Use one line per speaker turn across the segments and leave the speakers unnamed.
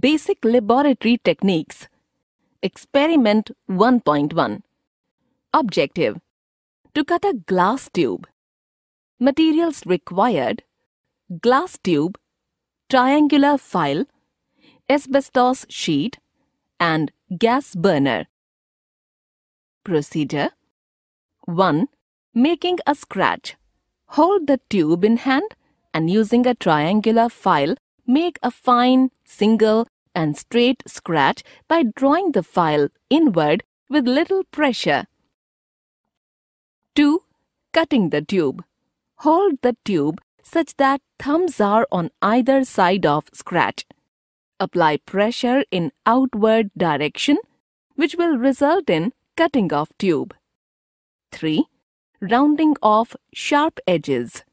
Basic Laboratory Techniques Experiment 1.1 Objective To cut a glass tube. Materials required Glass tube, triangular file, asbestos sheet, and gas burner. Procedure 1. Making a scratch. Hold the tube in hand and using a triangular file Make a fine, single and straight scratch by drawing the file inward with little pressure. 2. Cutting the tube. Hold the tube such that thumbs are on either side of scratch. Apply pressure in outward direction which will result in cutting off tube. 3. Rounding off sharp edges.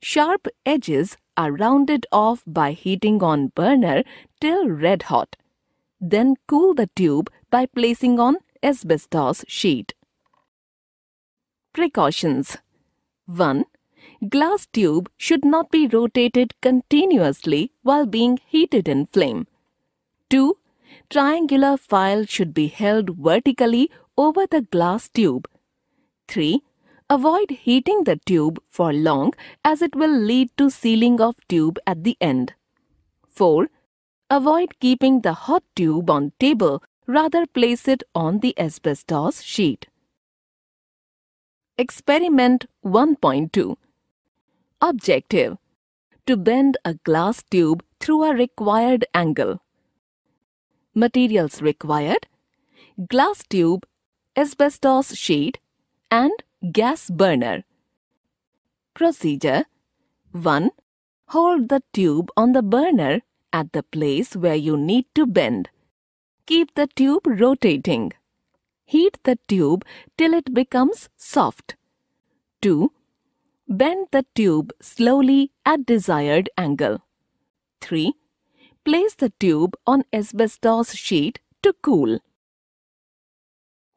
Sharp edges are rounded off by heating on burner till red hot. Then cool the tube by placing on asbestos sheet. Precautions 1. Glass tube should not be rotated continuously while being heated in flame. 2. Triangular file should be held vertically over the glass tube. 3. Avoid heating the tube for long as it will lead to sealing of tube at the end. 4. Avoid keeping the hot tube on table, rather place it on the asbestos sheet. Experiment 1.2 Objective To bend a glass tube through a required angle. Materials required Glass tube, asbestos sheet and gas burner. Procedure 1. Hold the tube on the burner at the place where you need to bend. Keep the tube rotating. Heat the tube till it becomes soft. 2. Bend the tube slowly at desired angle. 3. Place the tube on asbestos sheet to cool.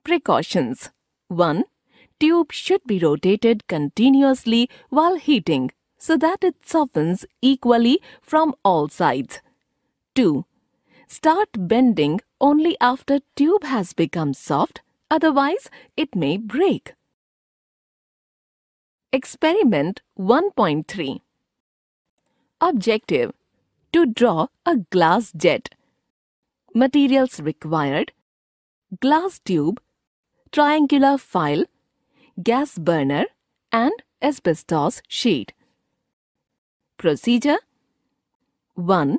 Precautions 1 tube should be rotated continuously while heating so that it softens equally from all sides. 2. Start bending only after tube has become soft, otherwise it may break. Experiment 1.3 Objective To draw a glass jet. Materials required Glass tube, triangular file, gas burner and asbestos sheet. Procedure 1.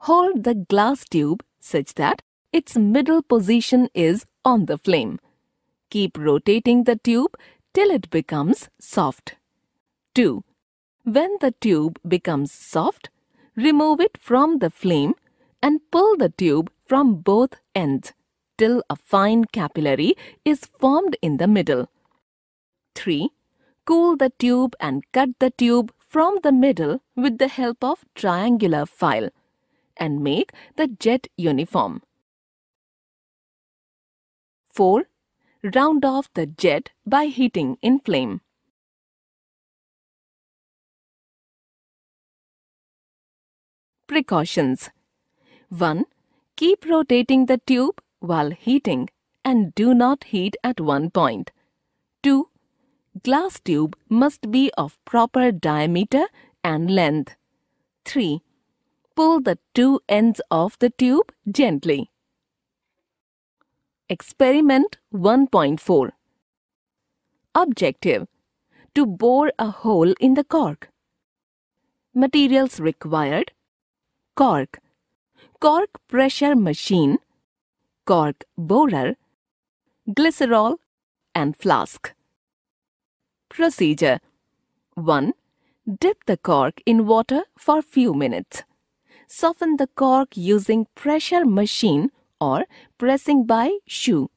Hold the glass tube such that its middle position is on the flame. Keep rotating the tube till it becomes soft. 2. When the tube becomes soft, remove it from the flame and pull the tube from both ends till a fine capillary is formed in the middle. 3. Cool the tube and cut the tube from the middle with the help of triangular file and make the jet uniform. 4. Round off the jet by heating in flame. Precautions 1. Keep rotating the tube while heating and do not heat at one point. 2 glass tube must be of proper diameter and length. 3. Pull the two ends of the tube gently. Experiment 1.4 Objective To bore a hole in the cork. Materials required Cork Cork pressure machine Cork borer Glycerol and flask. Procedure 1. Dip the cork in water for few minutes. Soften the cork using pressure machine or pressing by shoe.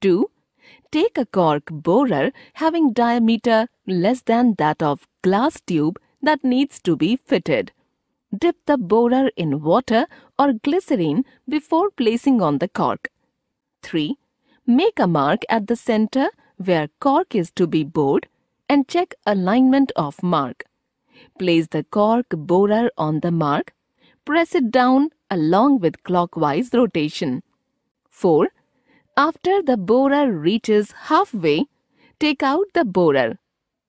Two, take a cork borer having diameter less than that of glass tube that needs to be fitted. Dip the borer in water or glycerine before placing on the cork. 3. Make a mark at the center where cork is to be bored and check alignment of mark. Place the cork borer on the mark. Press it down along with clockwise rotation. 4. After the borer reaches halfway, take out the borer.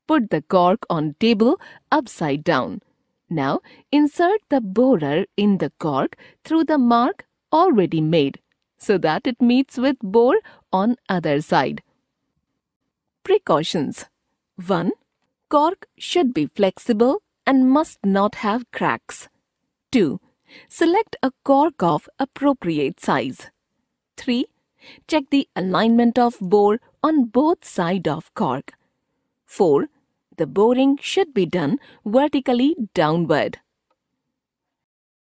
Put the cork on table upside down. Now insert the borer in the cork through the mark already made so that it meets with bore on other side. Precautions 1. Cork should be flexible and must not have cracks. 2. Select a cork of appropriate size. 3. Check the alignment of bore on both side of cork. 4. The boring should be done vertically downward.